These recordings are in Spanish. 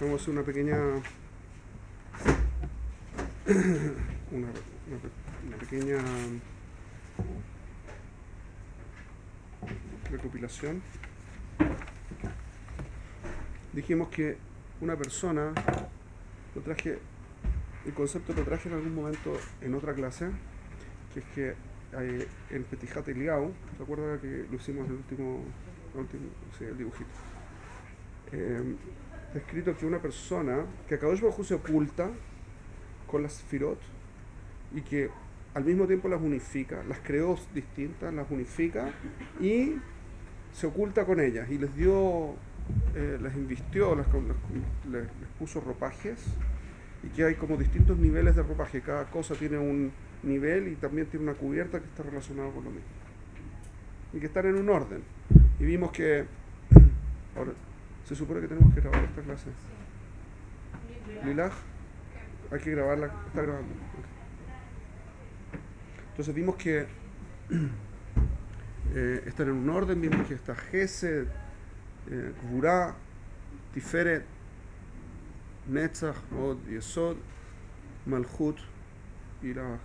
Vamos a hacer una pequeña. Una, una pe- una pequeña recopilación. Dijimos que una persona, lo traje, el concepto lo traje en algún momento en otra clase, que es que eh, en Petijat Eliau, ¿se acuerda que lo hicimos en el último, último sí, el dibujito? Eh, está escrito que una persona, que Akadosh Baruj se oculta con las Firot y que al mismo tiempo las unifica, las creó distintas, las unifica y se oculta con ellas y les dio, eh, las invistió, las, les, puso ropajes y que hay como distintos niveles de ropaje, cada cosa tiene un nivel y también tiene una cubierta que está relacionada con lo mismo. Y que están en un orden. Y vimos que se supone que tenemos que grabar esta clase. Lilaj hay que grabarla. Está grabando. Entonces vimos que eh, están en un orden. Vimos que está Gesed eh, Tiferet Netzach Od Yesod Malchut y, la-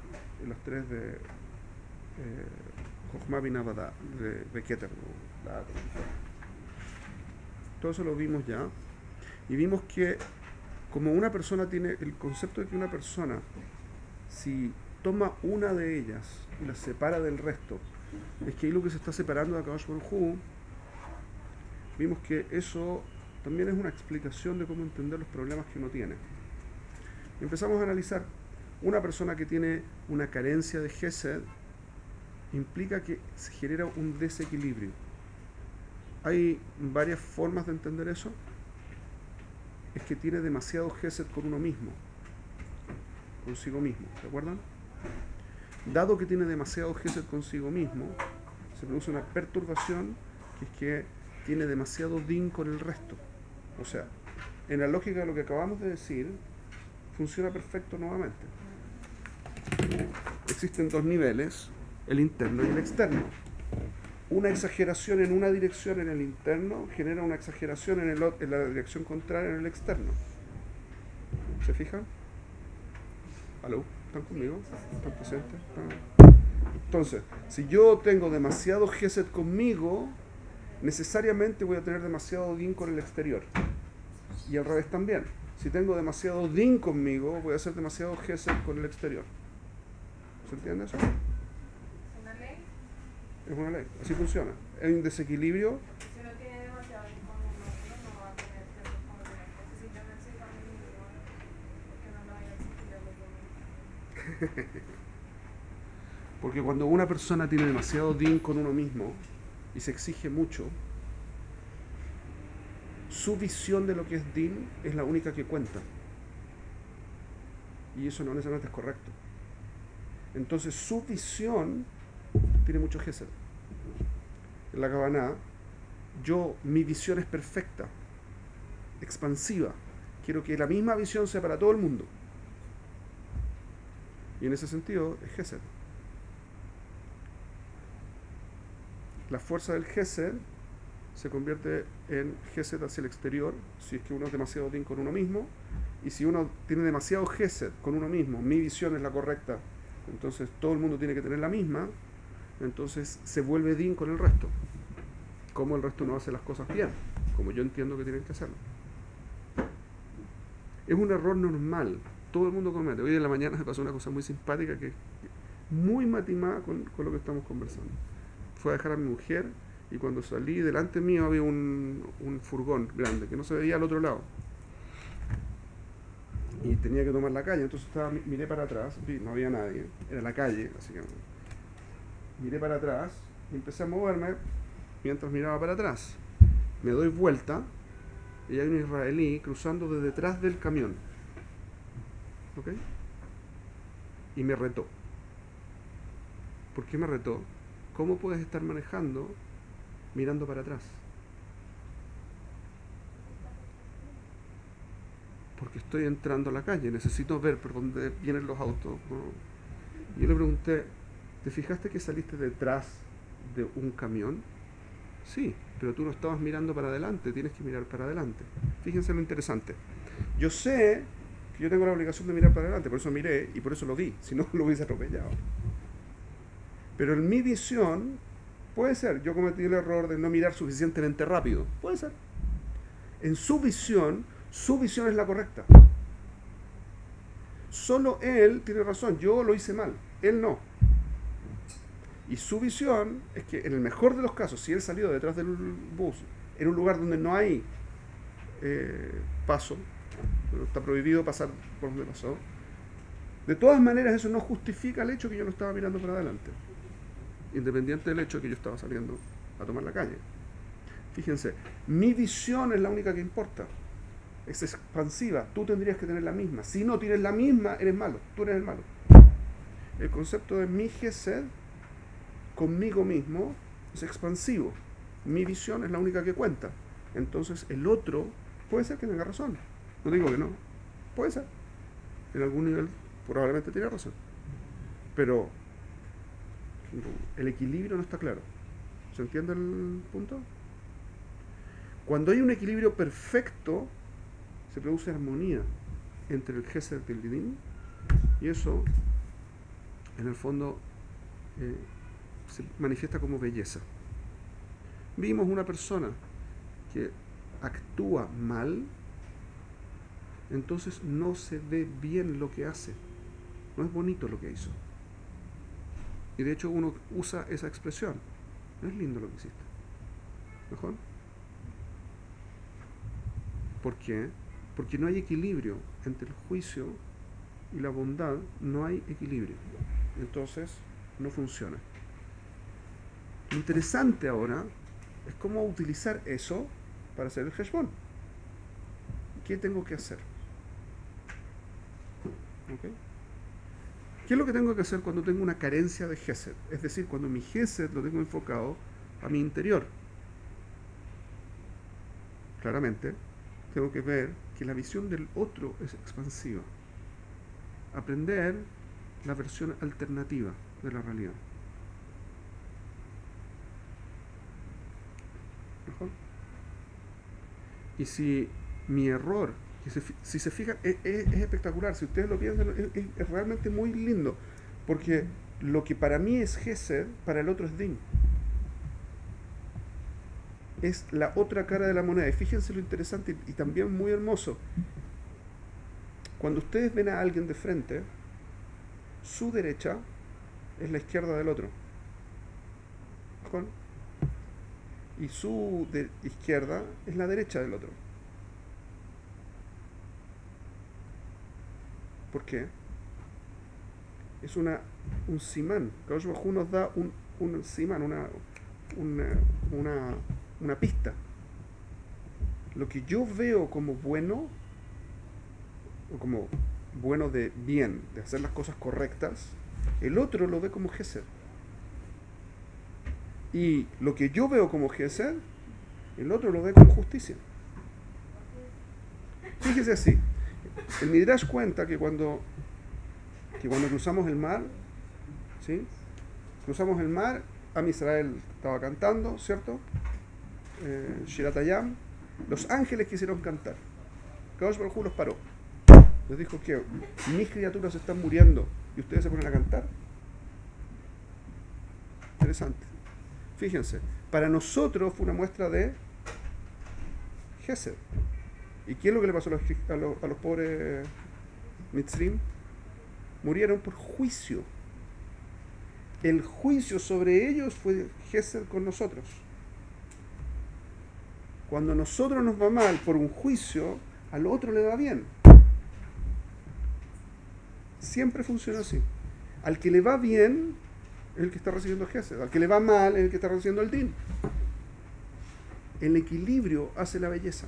las tres de eh, Jochma Binah Vada, de, de Keter. La- todo eso lo vimos ya y vimos que como una persona tiene el concepto de que una persona si toma una de ellas y la separa del resto es que ahí lo que se está separando de Akadosh Hu, vimos que eso también es una explicación de cómo entender los problemas que uno tiene. Empezamos a analizar. Una persona que tiene una carencia de Gesed implica que se genera un desequilibrio hay varias formas de entender eso. Es que tiene demasiado Gesed con uno mismo, consigo mismo, ¿se acuerdan? Dado que tiene demasiado Gesed consigo mismo, se produce una perturbación que es que tiene demasiado din con el resto. O sea, en la lógica de lo que acabamos de decir, funciona perfecto nuevamente. Existen dos niveles, el interno y el externo una exageración en una dirección en el interno genera una exageración en, el, en la dirección contraria en el externo. ¿Se fijan? ¿Aló? ¿Están conmigo? ¿Están presentes? Entonces, si yo tengo demasiado Gesed conmigo, necesariamente voy a tener demasiado Din con el exterior. Y al revés también. Si tengo demasiado Din conmigo, voy a hacer demasiado Gesed con el exterior. ¿Se entiende eso? Es una ley, así funciona. Hay un desequilibrio, porque cuando una persona tiene demasiado din con uno mismo y se exige mucho, su visión de lo que es din es la única que cuenta. Y eso no necesariamente es correcto. Entonces su visión tiene mucho gesed. En la Kabbalah, yo, mi visión es perfecta, expansiva. Quiero que la misma visión sea para todo el mundo. Y en ese sentido es gesed. La fuerza del gesed se convierte en gesed hacia el exterior si es que uno es demasiado din con uno mismo y si uno tiene demasiado gesed con uno mismo, mi visión es la correcta, entonces todo el mundo tiene que tener la misma, entonces se vuelve din con el resto. Como el resto no hace las cosas bien, como yo entiendo que tienen que hacerlo. Es un error normal, todo el mundo comete. Hoy en la mañana me pasó una cosa muy simpática que muy matimada con, con lo que estamos conversando. Fue a dejar a mi mujer y cuando salí delante mío había un, un furgón grande que no se veía al otro lado. Y tenía que tomar la calle, entonces miré para atrás, vi, no había nadie, era la calle, así que miré para atrás y empecé a moverme mientras miraba para atrás. Me doy vuelta y hay un israelí cruzando de detrás del camión. ¿Ok? Y me retó. ¿Por qué me retó? ¿Cómo puedes estar manejando mirando para atrás? Porque estoy entrando a la calle, necesito ver por dónde vienen los autos. ¿no? Yo le pregunté, ¿te fijaste que saliste detrás de un camión? Sí, pero tú no estabas mirando para adelante, tienes que mirar para adelante. Fíjense lo interesante. Yo sé que yo tengo la obligación de mirar para adelante, por eso miré y por eso lo vi, si no lo hubiese atropellado. Pero en mi visión, puede ser, yo cometí el error de no mirar suficientemente rápido, puede ser. En su visión, su visión es la correcta. Solo él tiene razón, yo lo hice mal, él no. Y su visión es que en el mejor de los casos, si él salió detrás del bus en un lugar donde no hay eh, paso, está prohibido pasar por donde pasó, de todas maneras eso no justifica el hecho que yo no estaba mirando para adelante, independiente del hecho que yo estaba saliendo a tomar la calle. Fíjense, mi visión es la única que importa. Es expansiva, tú tendrías que tener la misma. Si no tienes la misma, eres malo, tú eres el malo. El concepto de mi gesed conmigo mismo es expansivo. Mi visión es la única que cuenta. Entonces el otro puede ser que tenga razón. No digo que no. Puede ser. En algún nivel probablemente tiene razón. Pero el equilibrio no está claro. ¿Se entiende el punto? Cuando hay un equilibrio perfecto, se produce armonía entre el Gesed y el y eso, en el fondo, eh, se manifiesta como belleza. Vimos una persona que actúa mal, entonces no se ve bien lo que hace, no es bonito lo que hizo. Y de hecho uno usa esa expresión, no es lindo lo que hiciste. ¿Mejor? ¿Por qué? Porque no hay equilibrio entre el juicio y la bondad, no hay equilibrio. Entonces, no funciona. Lo interesante ahora es cómo utilizar eso para hacer el hashbon. ¿Qué tengo que hacer? ¿Qué es lo que tengo que hacer cuando tengo una carencia de Gesed? Es decir, cuando mi Gesed lo tengo enfocado a mi interior. Claramente, tengo que ver que la visión del otro es expansiva. Aprender la versión alternativa de la realidad. ¿Mejor? Y si mi error, si se fijan, es, espectacular. Si ustedes lo piensan, es, es, realmente muy lindo. Porque lo que para mí es Gesed, para el otro es Din es la otra cara de la moneda. Y fíjense lo interesante y, también muy hermoso. Cuando ustedes ven a alguien de frente, su derecha es la izquierda del otro. Y su izquierda es la derecha del otro. ¿Por qué? Es una, un simán. Kaush nos da un, un simán, una, una una pista. Lo que yo veo como bueno, o como bueno de bien, de hacer las cosas correctas, el otro lo ve como Gesed. Y lo que yo veo como Gesed, el otro lo ve como justicia. Fíjese así, el Midrash cuenta que cuando, que cuando cruzamos el mar, ¿sí? cruzamos el mar, a Israel estaba cantando, ¿cierto? eh, Shiratayam, los ángeles quisieron cantar. Kadosh Baruj los paró. Les dijo que mis criaturas están muriendo y ustedes se ponen a cantar. Interesante. Fíjense, para nosotros fue una muestra de Gesed. ¿Y qué es lo que le pasó a los, pobres Mitzrim? Murieron por juicio. El juicio sobre ellos fue Gesed con nosotros. Cuando a nosotros nos va mal por un juicio, al otro le va bien. Siempre funciona así. Al que le va bien, es el que está recibiendo Gesed. Al que le va mal, es el que está recibiendo el Din. El equilibrio hace la belleza.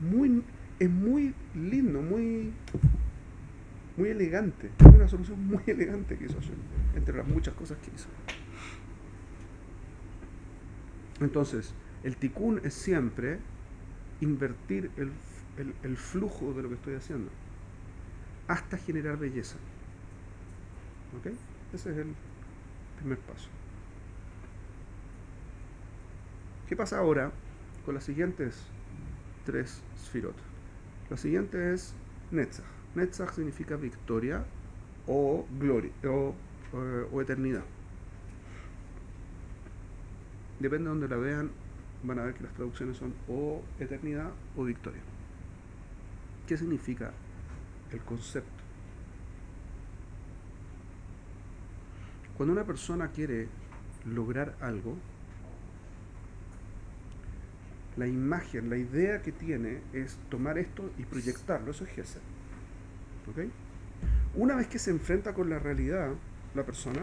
Muy, es muy lindo, muy, muy elegante. Es una solución muy elegante que hizo Hashem, entre las muchas cosas que hizo. Entonces, el tikkun es siempre invertir el, flujo de lo que estoy haciendo hasta generar belleza. ¿Ok? Ese es el primer paso. ¿Qué pasa ahora con las siguientes tres sfirot? La siguiente es Netzach. Netzach significa victoria o gloria o, eh, o eternidad. Depende de donde la vean, van a ver que las traducciones son o eternidad o victoria. ¿Qué significa el concepto? Cuando una persona quiere lograr algo, la imagen, la idea que tiene es tomar esto y proyectarlo. Eso es Gesed. ¿Ok? Una vez que se enfrenta con la realidad, la persona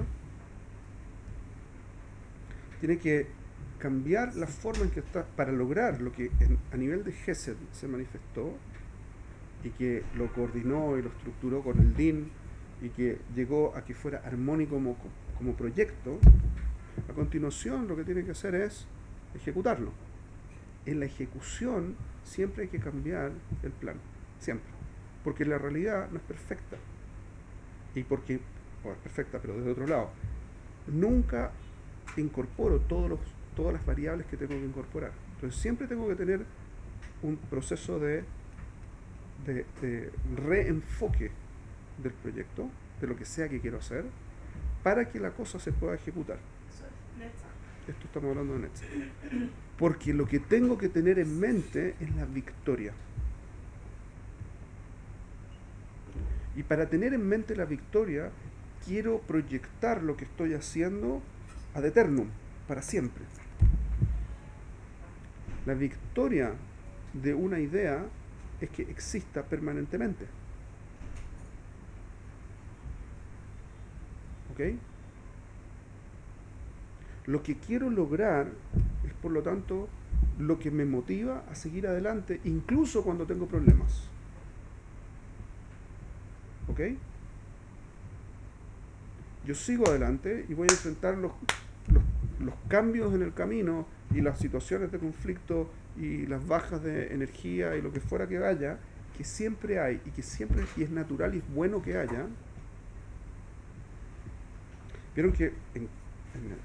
tiene que cambiar la forma en que está para lograr lo que a nivel de Gesed se manifestó y que lo coordinó y lo estructuró con el DIN y que llegó a que fuera armónico como, como proyecto, a continuación lo que tiene que hacer es ejecutarlo. En la ejecución siempre hay que cambiar el plan, siempre, porque la realidad no es perfecta y porque, o es perfecta pero desde otro lado, nunca incorporo todos todas las variables que tengo que incorporar. Entonces siempre tengo que tener un proceso de, de reenfoque del proyecto, de lo que sea que quiero hacer, para que la cosa se pueda ejecutar. Esto estamos hablando de Netza. Porque lo que tengo que tener en mente es la victoria. Y para tener en mente la victoria, quiero proyectar lo que estoy haciendo ad eternum, para siempre. La victoria de una idea es que exista permanentemente. Lo que quiero lograr es, por lo tanto, lo que me motiva a seguir adelante, incluso cuando tengo problemas. ¿Ok? Yo sigo adelante y voy a enfrentar los, los, los cambios en el camino y las situaciones de conflicto y las bajas de energía y lo que fuera que vaya, que siempre hay y que siempre y es natural y es bueno que haya. Vieron que en,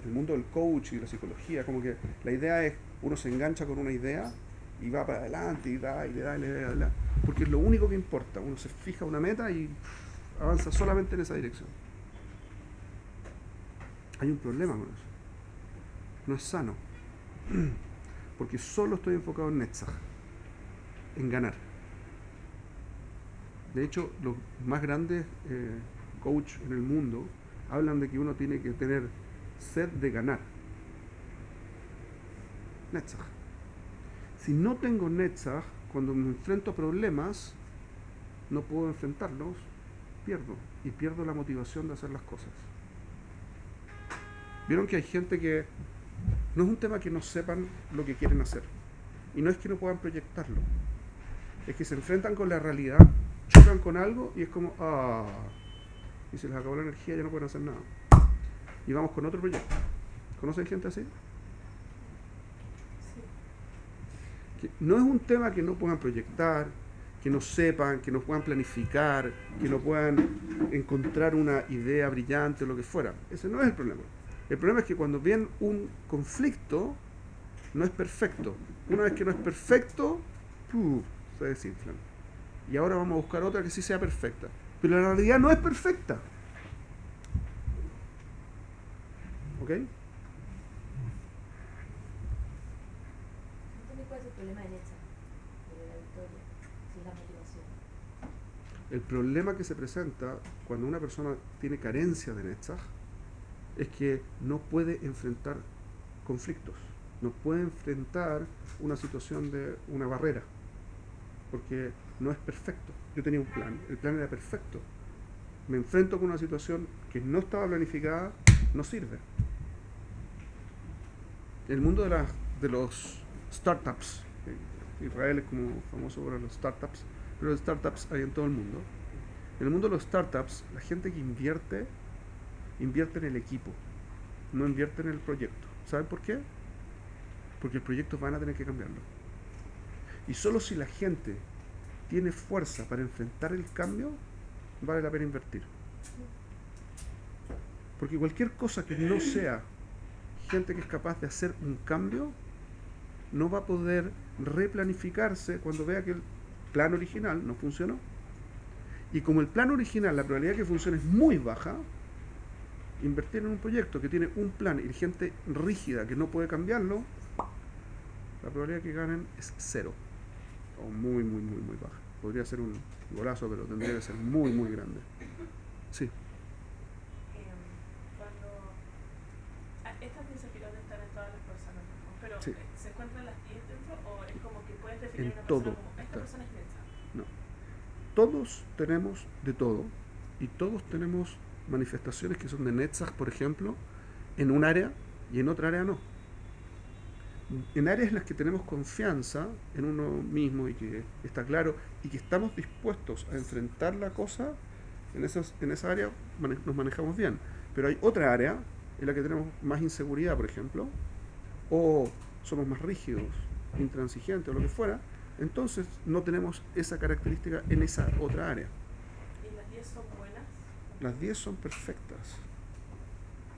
el mundo del coach y la psicología, como que la idea es, uno se engancha con una idea y va para adelante y da y le da y le da, y le da porque es lo único que importa. Uno se fija una meta y avanza solamente en esa dirección. Hay un problema con eso. No es sano. Porque solo estoy enfocado en Netzach, en ganar. De hecho, los más grandes eh, coach en el mundo hablan de que uno tiene que tener sed de ganar. Netzach. Si no tengo Netzach, cuando me enfrento a problemas, no puedo enfrentarlos, pierdo. Y pierdo la motivación de hacer las cosas. Vieron que hay gente que no es un tema que no sepan lo que quieren hacer. Y no es que no puedan proyectarlo. Es que se enfrentan con la realidad, chocan con algo y es como, ah, y se les acabó la energía, ya no pueden hacer nada. Y vamos con otro proyecto. ¿Conocen gente así? Sí. no es un tema que no puedan proyectar, que no sepan, que no puedan planificar, que no puedan encontrar una idea brillante o lo que fuera. Ese no es el problema. El problema es que cuando viene un conflicto, no es perfecto. Una vez que no es perfecto, ¡puf! se desinflan. Y ahora vamos a buscar otra que sí sea perfecta. Pero la realidad no es perfecta. ¿Ok? El problema que se presenta cuando una persona tiene carencia de Netzach es que no puede enfrentar conflictos, no puede enfrentar una situación de una barrera, porque no es perfecto. Yo tenía un plan, el plan era perfecto. Me enfrento con una situación que no estaba planificada, no sirve. El mundo de, las de los startups, eh, Israel es como famoso por los startups, pero startups hay en todo el mundo. En el mundo de los startups, la gente que invierte, invierte en el equipo, no invierte en el proyecto. ¿Saben por qué? Porque el proyecto van a tener que cambiarlo. Y solo si la gente tiene fuerza para enfrentar el cambio, vale la pena invertir. Porque cualquier cosa que no sea gente que es capaz de hacer un cambio, no va a poder replanificarse cuando vea que el plan original no funcionó. Y como el plan original, la probabilidad de que funcione es muy baja, invertir en un proyecto que tiene un plan y gente rígida que no puede cambiarlo, la probabilidad de que ganen es cero. O muy, muy, muy, muy baja. Podría ser un golazo, pero tendría que ser muy, muy grande. Sí. Cuando ah, estas 10 pilotos están en todas las personas, ¿no? pero Sí. eh, ¿se encuentran las 10 dentro o es como que puedes definir En una todo persona como esta persona es? No. Todos tenemos de todo y todos tenemos manifestaciones que son de Netzach, por ejemplo, en un área y en otra área no. En áreas en las que tenemos confianza en uno mismo y que está claro y que estamos dispuestos a enfrentar la cosa, en, esas, en esa área mane- nos manejamos bien. Pero hay otra área en la que tenemos más inseguridad, por ejemplo, o somos más rígidos, intransigentes o lo que fuera, entonces no tenemos esa característica en esa otra área. ¿Y las 10 son buenas? Las 10 son perfectas,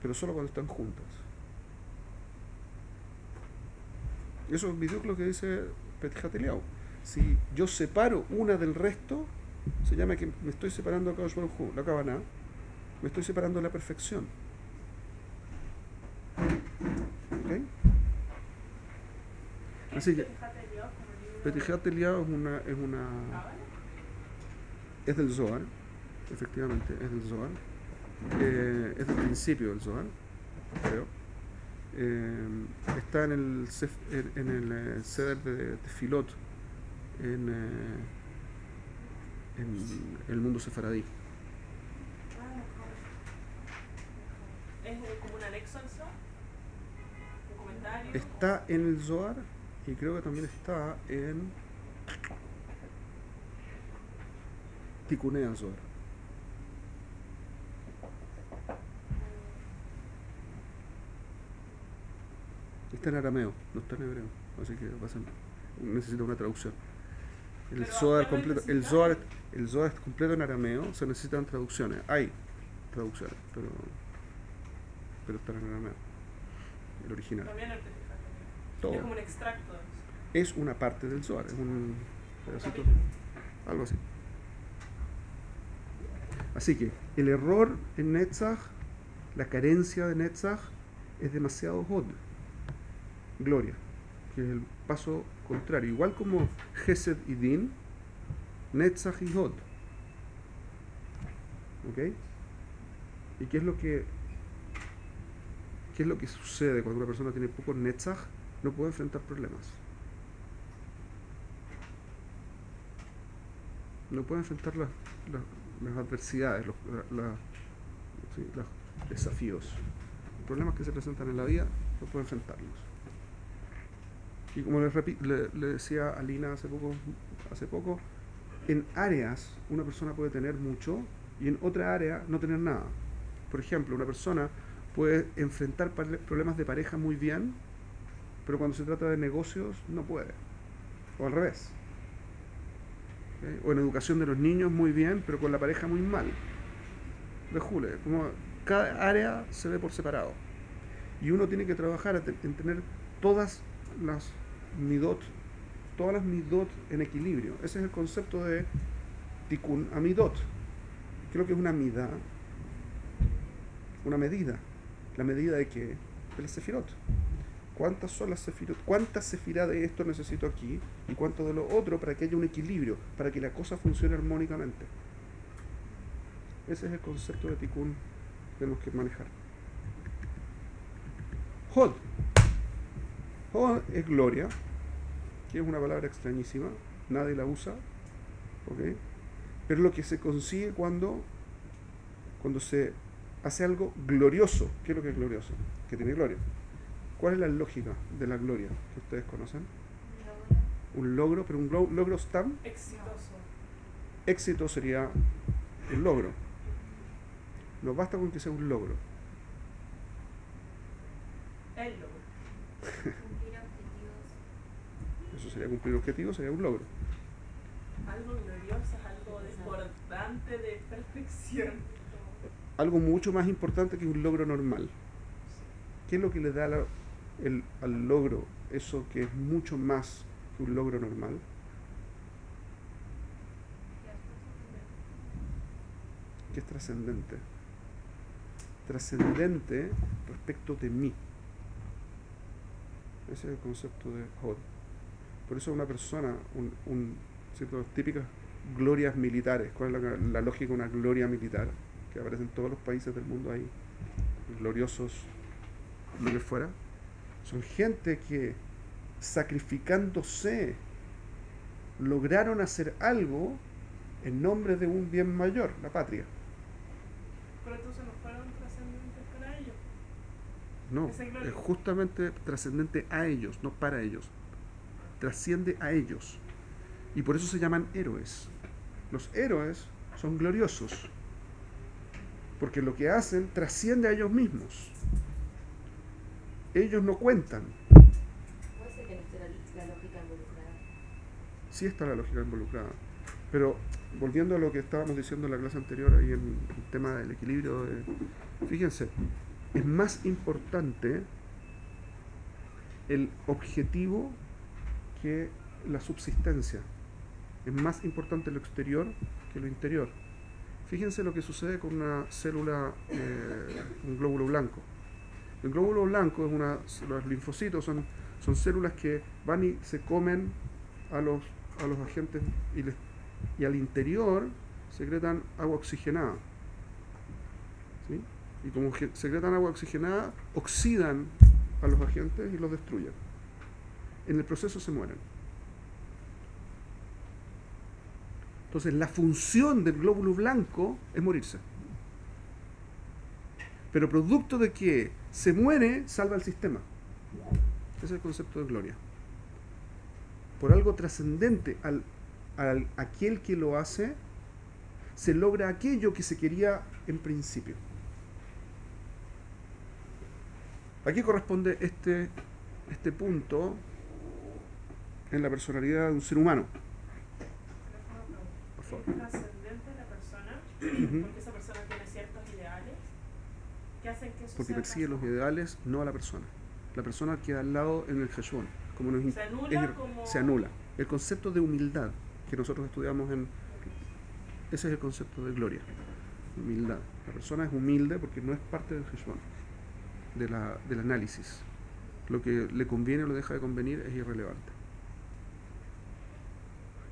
pero solo cuando están juntas. Eso es video lo que dice Petjat Eliyahu. Si yo separo una del resto, se llama que me estoy separando a Kadosh Baruj Hu, la Kavanah, me estoy separando de la perfección. ¿Ok? ¿Qué Así que- Eliyahu es una, es una es del Zohar, efectivamente, es del Zohar. Eh, es del principio del Zohar, creo. Eh, está en el, Sef- en, en el eh, Seder de Tefilot en, eh, en el mundo sefaradí. ¿Es como un anexo al Zohar? ¿Un comentario? Está en el Zohar y creo que también está en Tikunea Zohar. Está en arameo, no está en hebreo, así que va a ser- necesita una traducción. El Zohar ¿pero completo, el? Zohar, el Zohar es completo en arameo, se necesitan traducciones. Hay traducciones, pero pero están en arameo. El original. También el. Todo. Es como un extracto. Es una parte del Zohar, es un pedacito, algo así. Así que el error en Netzach, la carencia de Netzach, es demasiado hod. Gloria, que es el paso contrario. Igual como Gesed y Din, Netzach y hod. ¿Ok? ¿Y qué es lo que qué es lo que sucede cuando una persona tiene poco Netzach? No puede enfrentar problemas. no puede enfrentar las, las, adversidades, los los desafíos, los problemas que se presentan en la vida, no puede enfrentarlos. Y como le, repi- le- le decía a Lina hace poco, hace poco, en áreas una persona puede tener mucho y en otra área no tener nada. Por ejemplo, una persona puede enfrentar problemas de pareja muy bien, pero cuando se trata de negocios no puede. O al revés. ¿ok? O en educación de los niños muy bien, pero con la pareja muy mal. De Jule, como cada área se ve por separado. Y uno tiene que trabajar en tener todas las midot, todas las midot en equilibrio. Ese es el concepto de tikkun amidot. Creo que es una mida, una medida. La medida de que de la sefirot. ¿Cuántas son las sefirot? ¿Cuántas sefirá de esto necesito aquí? ¿Y cuánto de lo otro para que haya un equilibrio? Para que la cosa funcione armónicamente. Ese es el concepto de tikkun que tenemos que manejar. Hod. Hod es gloria, que es una palabra extrañísima, nadie la usa, ¿ok? Pero lo que se consigue cuando, cuando se hace algo glorioso. ¿Qué es lo que es glorioso? Que tiene gloria. ¿Cuál es la lógica de la gloria que ustedes conocen? Un logro, pero un logro stam, Exitoso. éxito sería el logro. No basta con que sea un logro. El logro. Eso sería cumplir objetivos, sería un logro. Algo glorioso, algo desbordante de perfección. Algo mucho más importante que un logro normal. ¿Qué es lo que le da la- el- al logro eso que es mucho más que un logro normal? que es trascendente. Trascendente respecto de mí. Ese es el concepto de Hod. Por eso una persona, un, un ¿cierto? típicas glorias militares, ¿cuál es la, la lógica de una gloria militar? Que aparece en todos los países del mundo ahí, gloriosos, lo que fuera. Son gente que sacrificándose lograron hacer algo en nombre de un bien mayor, la patria. Pero entonces no fueron trascendentes para ellos. No, es justamente trascendente a ellos, no para ellos. Trasciende a ellos. Y por eso se llaman héroes. Los héroes son gloriosos. Porque lo que hacen trasciende a ellos mismos. Ellos no cuentan. Puede ser que no esté la, la lógica involucrada. Sí está la lógica involucrada. Pero volviendo a lo que estábamos diciendo en la clase anterior, ahí en el tema del equilibrio, de- fíjense, es más importante el objetivo que la subsistencia. Es más importante lo exterior que lo interior. Fíjense lo que sucede con una célula, eh, un glóbulo blanco. El glóbulo blanco es una, los linfocitos son, son células que van y se comen a los, a los agentes y, les- y al interior secretan agua oxigenada. ¿sí? Y como secretan agua oxigenada, oxidan a los agentes y los destruyen. En el proceso se mueren. Entonces la función del glóbulo blanco es morirse. Pero producto de que se muere, salva el sistema. Ese es el concepto de gloria. Por algo trascendente al, aquel que lo hace, se logra aquello que se quería en principio. Aquí corresponde este, este punto en la personalidad de un ser humano. Por favor. Es trascendente la persona, Ujú. porque esa persona tiene ciertos ideales que hacen que eso Porque sea persigue los ideales, no a la persona. La persona queda al lado en el Heshbon. Como nos in- Se anula es- como- se anula. El concepto de humildad que nosotros estudiamos en... Ese es el concepto de gloria. Humildad. La persona es humilde porque no es parte del Heshbon, de la, del análisis. Lo que le conviene o le deja de convenir es irrelevante.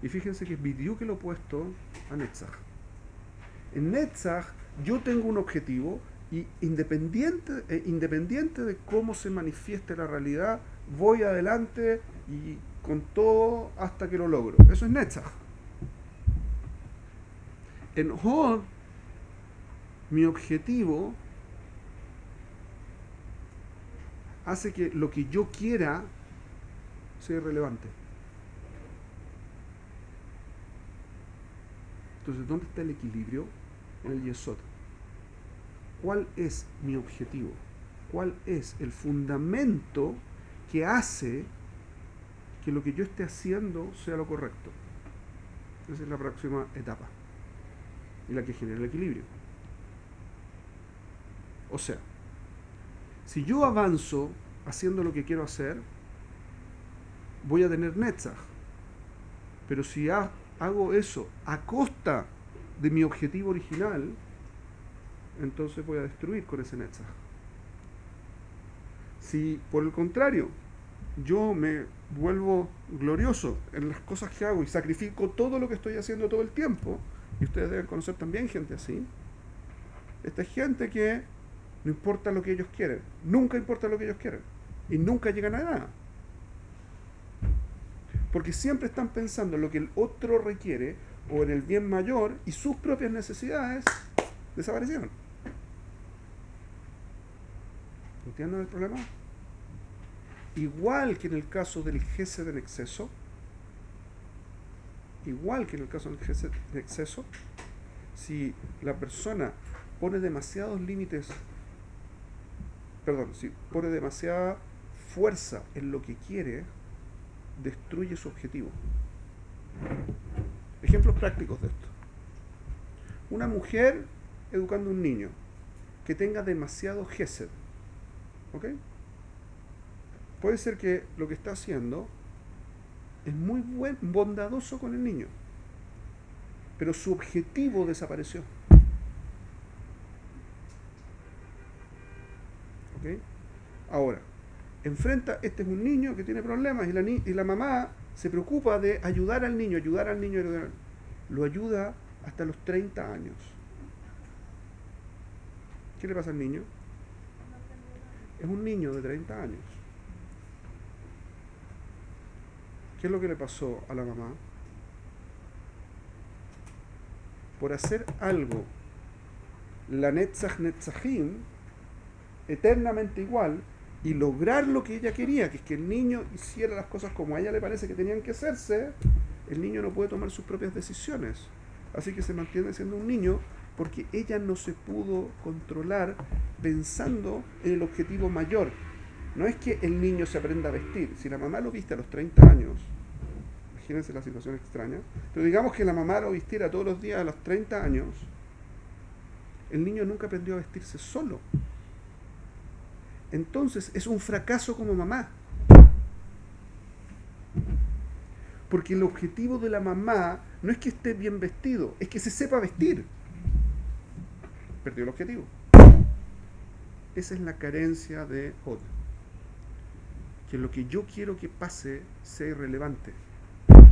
Y fíjense que es Bidyuk el opuesto a Netzach. En Netzach yo tengo un objetivo y independiente, eh, independiente de cómo se manifieste la realidad, voy adelante y con todo hasta que lo logro. Eso es Netzach. En Hod, mi objetivo hace que lo que yo quiera sea irrelevante. Entonces, ¿dónde está el equilibrio? En el Yesod. ¿Cuál es mi objetivo? ¿Cuál es el fundamento que hace que lo que yo esté haciendo sea lo correcto? Esa es la próxima etapa. Y la que genera el equilibrio. O sea, si yo avanzo haciendo lo que quiero hacer, voy a tener Netzach. Pero si hago eso a costa de mi objetivo original, entonces voy a destruir con ese Netzach. Si por el contrario yo me vuelvo glorioso en las cosas que hago y sacrifico todo lo que estoy haciendo todo el tiempo, y ustedes deben conocer también gente así, esta es gente que no importa lo que ellos quieren, nunca importa lo que ellos quieren, y nunca llegan a nada. Porque siempre están pensando en lo que el otro requiere o en el bien mayor y sus propias necesidades desaparecieron. ¿Entienden el problema? Igual que en el caso del Gesed en exceso, igual que en el caso del Gesed en exceso, si la persona pone demasiados límites, perdón, si pone demasiada fuerza en lo que quiere, destruye su objetivo. Ejemplos prácticos de esto. Una mujer educando a un niño que tenga demasiado gesed, ¿ok? puede ser que lo que está haciendo es muy buen, bondadoso con el niño, pero su objetivo desapareció. Ahora, enfrenta, este es un niño que tiene problemas y la, mamá se preocupa de ayudar al niño, ayudar al niño, ayudar al- lo ayuda hasta los 30 años. ¿Qué le pasa al niño? Es un niño de 30 años. ¿Qué es lo que le pasó a la mamá? Por hacer algo, la Netzach Netzachim, eternamente igual, y lograr lo que ella quería, que es que el niño hiciera las cosas como a ella le parece que tenían que hacerse, el niño no puede tomar sus propias decisiones. Así que se mantiene siendo un niño porque ella no se pudo controlar pensando en el objetivo mayor. No es que el niño se aprenda a vestir. Si la mamá lo viste a los 30 años, imagínense la situación extraña, pero digamos que la mamá lo vistiera todos los días a los 30 años, el niño nunca aprendió a vestirse solo. Entonces es un fracaso como mamá. Porque el objetivo de la mamá no es que esté bien vestido, es que se sepa vestir. Perdió el objetivo. Esa es la carencia de Hod. Que lo que yo quiero que pase sea irrelevante.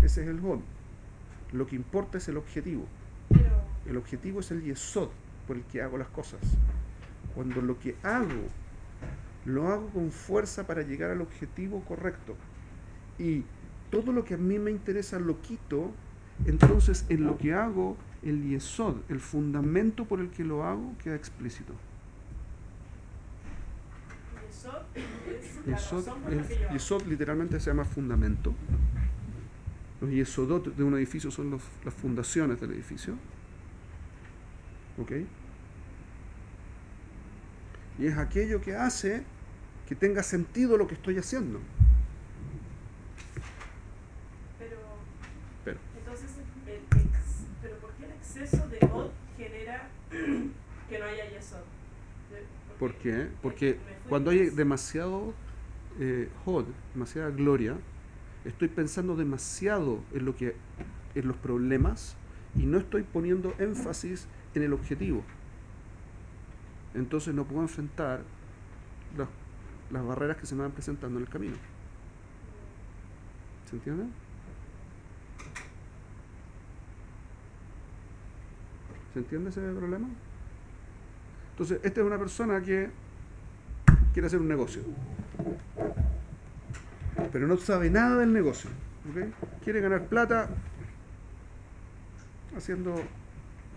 Ese es el Hod. Lo que importa es el objetivo. El objetivo es el yesod por el que hago las cosas. Cuando lo que hago lo hago con fuerza para llegar al objetivo correcto y todo lo que a mí me interesa lo quito, entonces en lo que hago el yesod, el fundamento por el que lo hago, queda explícito. Yesod es la Yesod, razón por la el que yo hago. yesod literalmente se llama fundamento. Los yesodot de un edificio son los- las fundaciones del edificio. ¿Ok? Y es aquello que hace que tenga sentido lo que estoy haciendo. Pero, Pero, entonces, el ex- pero ¿por qué el exceso de Od genera que no haya Yesod? ¿por qué? Porque cuando hay demasiado eh, hod, demasiada gloria, estoy pensando demasiado en lo que en los problemas y no estoy poniendo énfasis en el objetivo. Entonces no puedo enfrentar las, las barreras que se me van presentando en el camino. ¿Se entiende? ¿Se entiende ese problema? Entonces, esta es una persona que quiere hacer un negocio, pero no sabe nada del negocio. ¿ok? Quiere ganar plata haciendo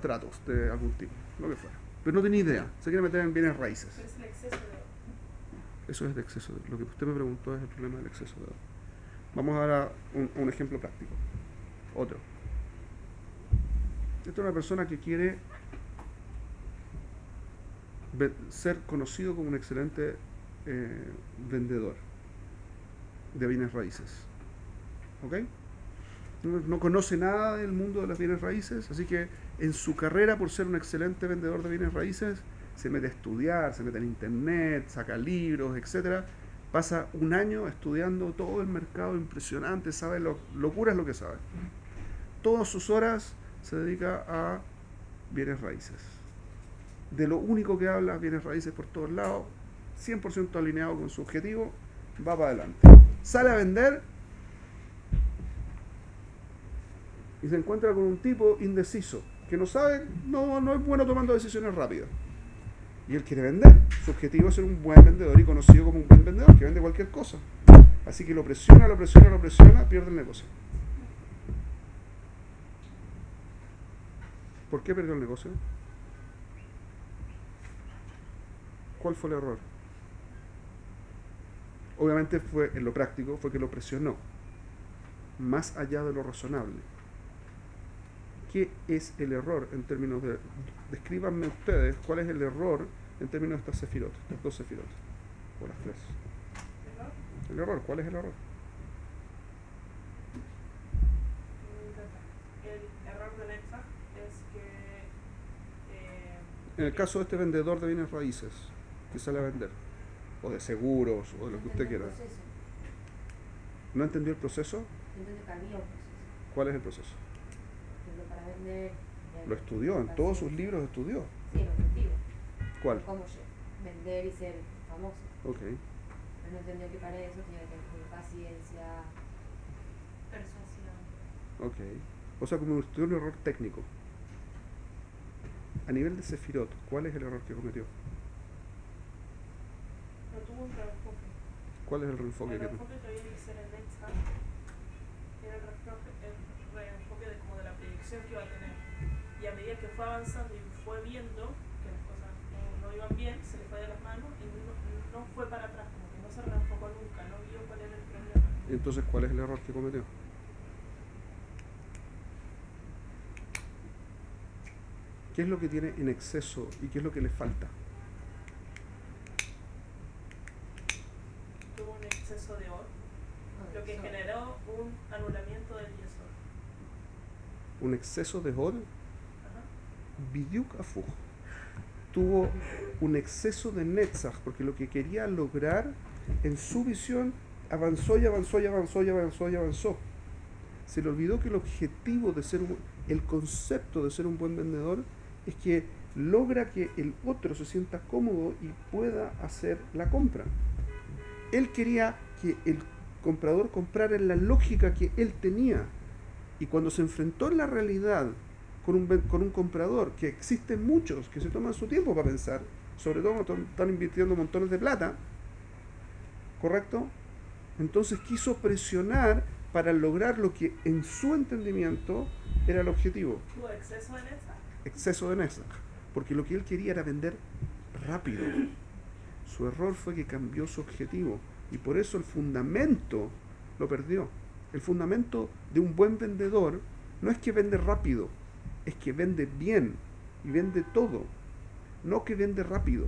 tratos de algún tipo, lo que fuera. Pero no tiene idea, se quiere meter en bienes raíces. Es el exceso. Eso es de exceso. Lo que usted me preguntó es el problema del exceso de Vamos a un, un ejemplo práctico. Otro. Esta es una persona que quiere ser conocido como un excelente eh, vendedor de bienes raíces. ¿Ok? No conoce nada del mundo de las bienes raíces, así que en su carrera, por ser un excelente vendedor de bienes raíces, se mete a estudiar, se mete en internet, saca libros, etcétera. Pasa un año estudiando todo el mercado impresionante, sabe lo, locura es lo que sabe. Todas sus horas se dedica a bienes raíces. De lo único que habla, bienes raíces por todos lados, 100% alineado con su objetivo, va para adelante. Sale a vender y se encuentra con un tipo indeciso, que no sabe, no, no es bueno tomando decisiones rápidas. Y él quiere vender. Su objetivo es ser un buen vendedor y conocido como un buen vendedor, que vende cualquier cosa. Así que lo presiona, lo presiona, lo presiona, pierde el negocio. ¿Por qué perdió el negocio? ¿Cuál fue el error? Obviamente fue en lo práctico, fue que lo presionó, más allá de lo razonable. ¿Qué es el error en términos de... Descríbanme ustedes cuál es el error en términos de estas sefirot, estas dos sefirot, o las tres. El error, ¿cuál es el error? El error de Netzach es que eh, En el caso de este vendedor de bienes raíces, que sale a vender, o de seguros, o de lo que usted quiera. ¿No entendió el proceso? ¿Cuál es el proceso? Lo estudió, en todos sus libros estudió. Sí. ¿Cuál? Cómo lle- vender y ser famoso. Ok. Pero no entendió que para eso tenía que tener paciencia. Persuasión. Ok. O sea, como usted un error técnico. A nivel de Sefirot, ¿cuál es el error que cometió? No tuvo un reenfoque. ¿Cuál es el reenfoque El que reenfoque que había que hacer en Nexa era el reenfoque, el de, como de la predicción que iba a tener. Y a medida que fue avanzando y fue viendo no, iban bien, se le fue de las manos y no, no fue para atrás, como que no se reenfocó nunca, no vio cuál era el problema. Entonces, ¿cuál es el error que cometió? ¿Qué es lo que tiene en exceso y qué es lo que le falta? Tuvo un exceso de or, no, lo que generó un anulamiento del yesod. Un exceso de Ajá. Biduk Afuj. Tuvo un exceso de Netzach, porque lo que quería lograr en su visión avanzó y avanzó y avanzó y avanzó y avanzó. Se le olvidó que el objetivo de ser un, el concepto de ser un buen vendedor es que logra que el otro se sienta cómodo y pueda hacer la compra. Él quería que el comprador comprara en la lógica que él tenía. Y cuando se enfrentó en la realidad con un, con un comprador, que existen muchos que se toman su tiempo para pensar, sobre todo cuando están invirtiendo montones de plata, ¿correcto? Entonces quiso presionar para lograr lo que en su entendimiento era el objetivo, exceso en esa. exceso de Netzach, porque lo que él quería era vender rápido. Su error fue que cambió su objetivo y por eso el fundamento lo perdió. El fundamento de un buen vendedor no es que vende rápido, es que vende bien y vende todo, no que vende rápido.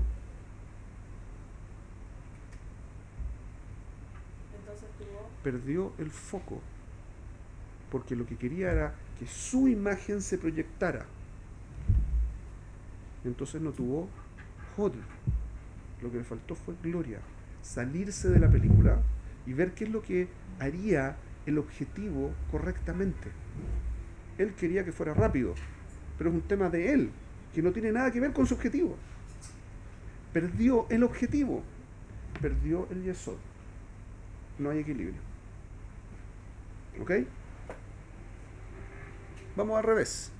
Entonces tuvo Perdió el foco, porque lo que quería era que su imagen se proyectara. Entonces no tuvo Hod. Lo que le faltó fue gloria. Salirse de la película y ver qué es lo que haría el objetivo correctamente. Él quería que fuera rápido, pero es un tema de él, que no tiene nada que ver con su objetivo. Perdió el objetivo, perdió el yesod. No hay equilibrio. ¿Ok? Vamos al revés.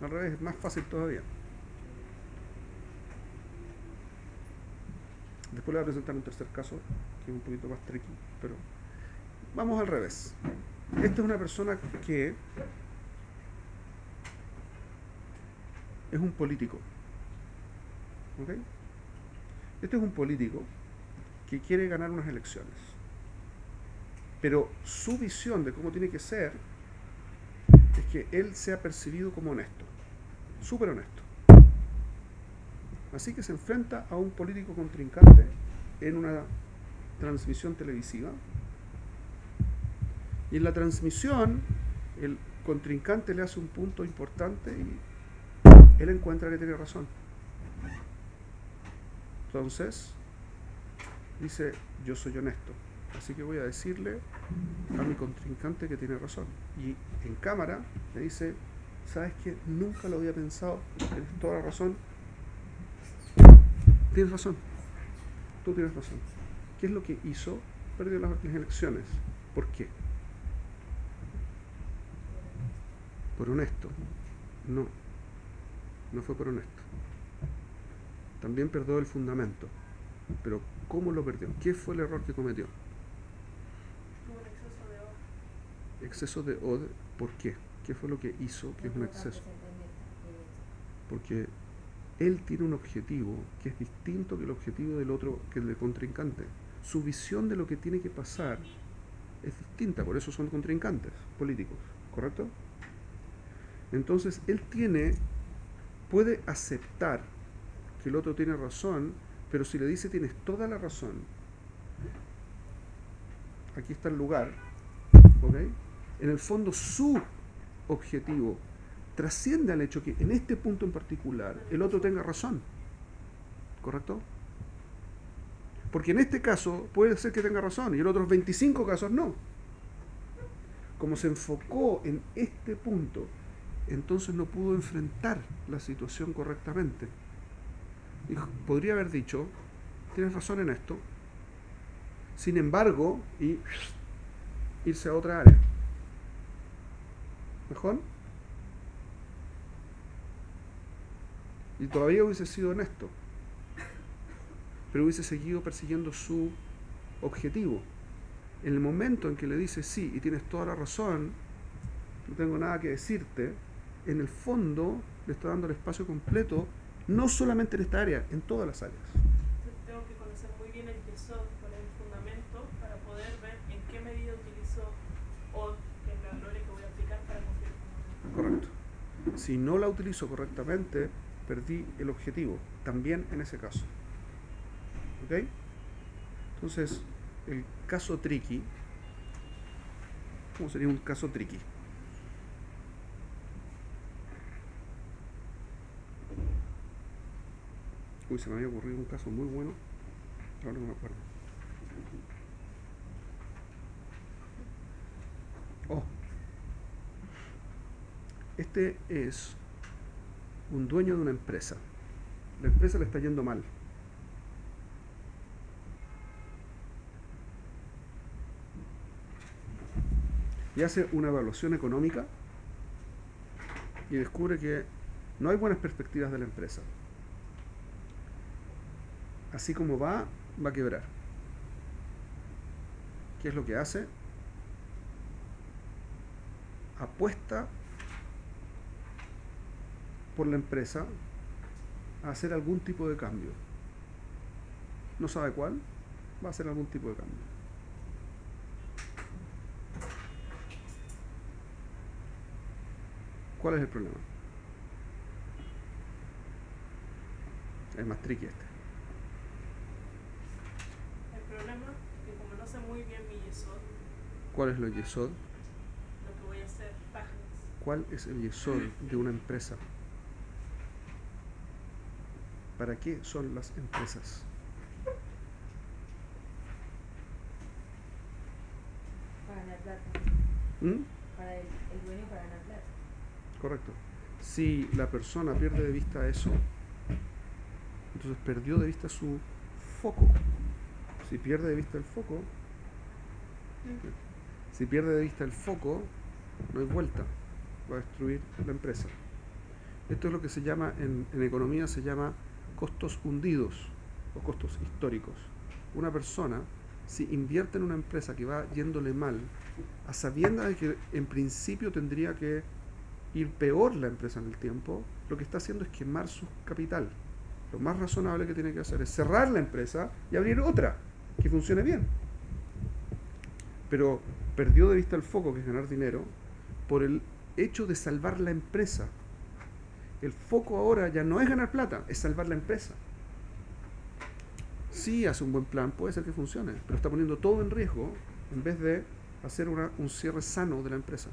Al revés es más fácil todavía. Después le voy a presentar un tercer caso, que es un poquito más tricky, pero vamos al revés. Esta es una persona que es un político. ¿Ok? Este es un político que quiere ganar unas elecciones. Pero su visión de cómo tiene que ser es que él sea percibido como honesto, súper honesto. Así que se enfrenta a un político contrincante en una transmisión televisiva. Y en la transmisión el contrincante le hace un punto importante y él encuentra que tiene razón. Entonces, dice, yo soy honesto. Así que voy a decirle a mi contrincante que tiene razón. Y en cámara le dice, ¿sabes qué? Nunca lo había pensado, tienes toda la razón. Tienes razón. Tú tienes razón. ¿Qué es lo que hizo? Perdió las, las elecciones. ¿Por qué? Por honesto. No. No fue por honesto. También perdió el fundamento. Pero ¿cómo lo perdió? ¿Qué fue el error que cometió? un exceso de or. Exceso de od, ¿por qué? ¿Qué fue lo que hizo que es un exceso? Porque él tiene un objetivo que es distinto que el objetivo del otro, que el del contrincante. Su visión de lo que tiene que pasar es distinta, por eso son contrincantes políticos, ¿correcto? Entonces él tiene, puede aceptar que el otro tiene razón, pero si le dice tienes toda la razón, aquí está el lugar, ¿ok? En el fondo su objetivo trasciende al hecho que en este punto en particular el otro tenga razón, ¿correcto? Porque en este caso puede ser que tenga razón y en otros 25 casos no. Como se enfocó en este punto, entonces no pudo enfrentar la situación correctamente. Y podría haber dicho, tienes razón en esto, sin embargo, y irse a otra área. ¿Mejor? Y todavía hubiese sido honesto, pero hubiese seguido persiguiendo su objetivo. En el momento en que le dice sí y tienes toda la razón, no tengo nada que decirte, en el fondo le está dando el espacio completo, no solamente en esta área, en todas las áreas. Tengo que conocer muy bien el yesod, cuál es el fundamento, para poder ver en qué medida utilizo od, que es la gloria que voy a aplicar para cumplir el fundamento. Correcto. Si no la utilizo correctamente, perdí el objetivo, también en ese caso. ¿Ok? Entonces, el caso tricky, ¿cómo sería un caso tricky? Uy, se me había ocurrido un caso muy bueno, ahora no me acuerdo. Oh, este es un dueño de una empresa. La empresa le está yendo mal. Y hace una evaluación económica y descubre que no hay buenas perspectivas de la empresa. Así como va, va a quebrar. ¿Qué es lo que hace? Apuesta por la empresa a hacer algún tipo de cambio. No sabe cuál, va a hacer algún tipo de cambio. ¿Cuál es el problema? Es más tricky este. El problema es que como no sé muy bien mi yesod, ¿Cuál es el yesod? lo que voy a hacer páginas. ¿Cuál es el yesod de una empresa? ¿Para qué son las empresas? Para ganar plata. ¿Mm? Para el, el dueño para ganar plata. Correcto. Si la persona pierde de vista eso, entonces perdió de vista su foco. Si pierde de vista el foco, si pierde de vista el foco, no hay vuelta. Va a destruir la empresa. Esto es lo que se llama, en, economía se llama costos hundidos o costos históricos. Una persona, si invierte en una empresa que va yéndole mal, a sabiendas de que en principio tendría que ir peor la empresa en el tiempo, lo que está haciendo es quemar su capital. Lo más razonable que tiene que hacer es cerrar la empresa y abrir otra que funcione bien. Pero perdió de vista el foco, que es ganar dinero, por el hecho de salvar la empresa. El foco ahora ya no es ganar plata, es salvar la empresa. Sí hace un buen plan, puede ser que funcione, pero está poniendo todo en riesgo en vez de hacer una- un cierre sano de la empresa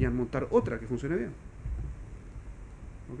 y a montar otra que funcione bien. ¿Ok?